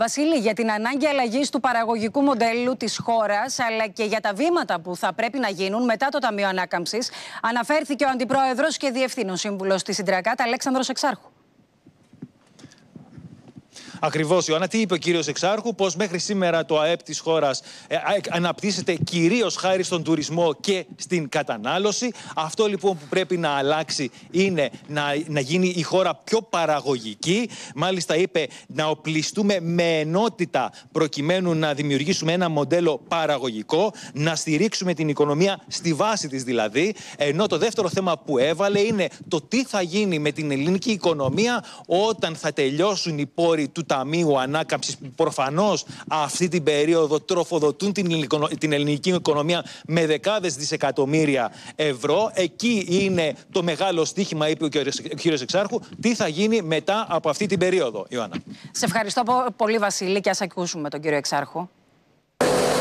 Βασίλη, για την ανάγκη αλλαγής του παραγωγικού μοντέλου της χώρας, αλλά και για τα βήματα που θα πρέπει να γίνουν μετά το Ταμείο Ανάκαμψης, αναφέρθηκε ο Αντιπρόεδρος και Διευθύνων Σύμβουλος της Συντρακάτ, Αλέξανδρος Εξάρχου. Ακριβώς, Ιωάννα. Τι είπε ο κύριος Εξάρχου, πως μέχρι σήμερα το ΑΕΠ της χώρας ε, αναπτύσσεται κυρίως χάρη στον τουρισμό και στην κατανάλωση. Αυτό λοιπόν που πρέπει να αλλάξει είναι να, να γίνει η χώρα πιο παραγωγική. Μάλιστα, είπε να οπλιστούμε με ενότητα προκειμένου να δημιουργήσουμε ένα μοντέλο παραγωγικό, να στηρίξουμε την οικονομία στη βάση της δηλαδή. Ενώ το δεύτερο θέμα που έβαλε είναι το τι θα γίνει με την ελληνική οικονομία όταν θα τελειώσουν οι πόροι του Ταμείου Ανάκαμψης που προφανώς αυτή την περίοδο τροφοδοτούν την ελληνική οικονομία με δεκάδες δισεκατομμύρια ευρώ. Εκεί είναι το μεγάλο στίχημα, είπε ο κ. Εξάρχου, τι θα γίνει μετά από αυτή την περίοδο, Ιωάννα; Σε ευχαριστώ πολύ, Βασίλη, και ας ακούσουμε τον κύριο Εξάρχου.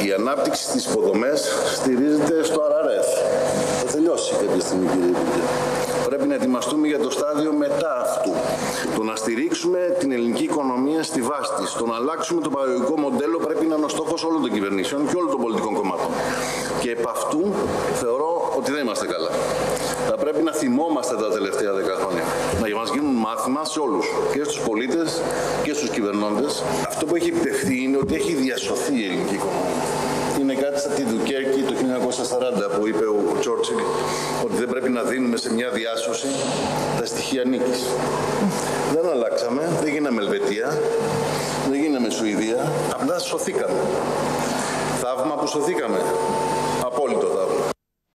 Η ανάπτυξη στις υποδομές στηρίζεται στο RRF. Θα τελειώσει κάποια στιγμή, κύριε Υπουργέ. Πρέπει να ετοιμαστούμε για το στάδιο μετά αυτού. Το να στηρίξουμε την ελληνική οικονομία στη βάση της. Το να αλλάξουμε το παραγωγικό μοντέλο πρέπει να είναι ο στόχος όλων των κυβερνήσεων και όλων των πολιτικών κομμάτων. Και επ' αυτού θεωρώ ότι δεν είμαστε καλά. Θα πρέπει να θυμόμαστε τα τελευταία δέκα χρόνια. Να μας γίνουν μάθημα σε όλους. Και στους πολίτες και στους κυβερνώντες. Αυτό που έχει επιτευχθεί είναι ότι έχει διασωθεί η ελληνική οικονομία είναι κάτι σαν τη Δουκέρκη το 1940 που είπε ο Τσόρτσιλ ότι δεν πρέπει να δίνουμε σε μια διάσωση τα στοιχεία νίκης δεν γίναμε Ελβετία, δεν γίναμε Σουηδία, απλά σωθήκαμε. Θαύμα που σωθήκαμε. Απόλυτο